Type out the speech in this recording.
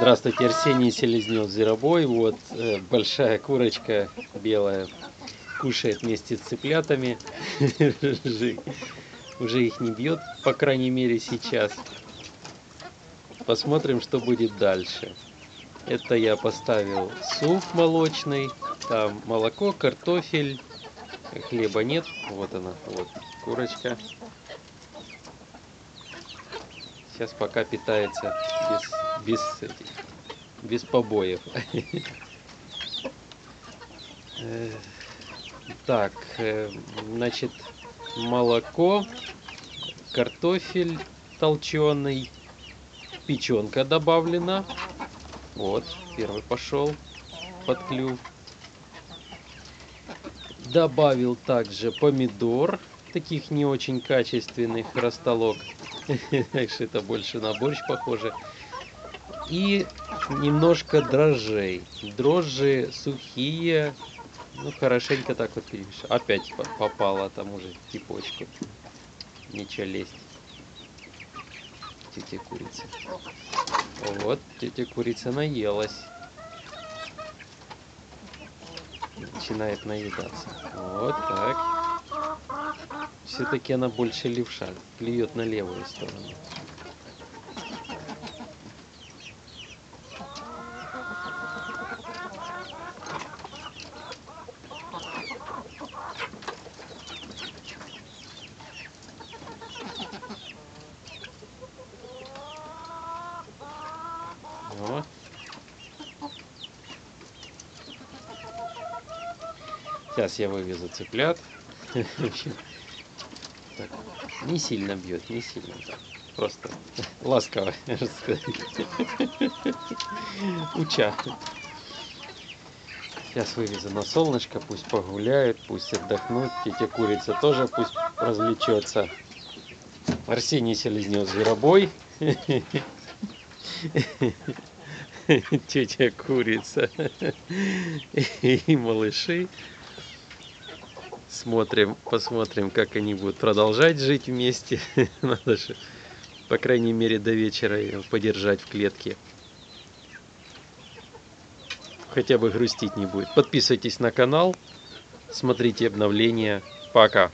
Здравствуйте, Арсений Селезнев, Зверобой. Вот э, большая курочка белая кушает вместе с цыплятами. Уже их не бьет, по крайней мере сейчас. Посмотрим, что будет дальше. Это я поставил суп молочный, там молоко, картофель, хлеба нет. Вот она, вот курочка. Сейчас пока питается без, без, без побоев. Э, так, э, значит, молоко, картофель толченый, печенка добавлена. Вот, первый пошел под клюв. Добавил также помидор, таких не очень качественных, растолок. Так что это больше на борщ похоже. И немножко дрожжей. Дрожжи сухие. Ну, хорошенько так вот перемешал. Опять попало там уже типочку. Ничего лезть. Тетя курица. Вот, тетя курица наелась. Начинает наедаться. Вот так. Все-таки она больше левша, клюет на левую сторону. Сейчас я вывезу цыплят. Так, не сильно бьет, не сильно. Просто ласково, сказать. Уча. Сейчас вывезу на солнышко, пусть погуляют, пусть отдохнут. Тетя курица тоже пусть развлечется. Арсений Селезнев Зверобой. Тетя курица и малыши. Смотрим, посмотрим, как они будут продолжать жить вместе. Надо же, по крайней мере, до вечера ее подержать в клетке. Хотя бы грустить не будет. Подписывайтесь на канал, смотрите обновления. Пока!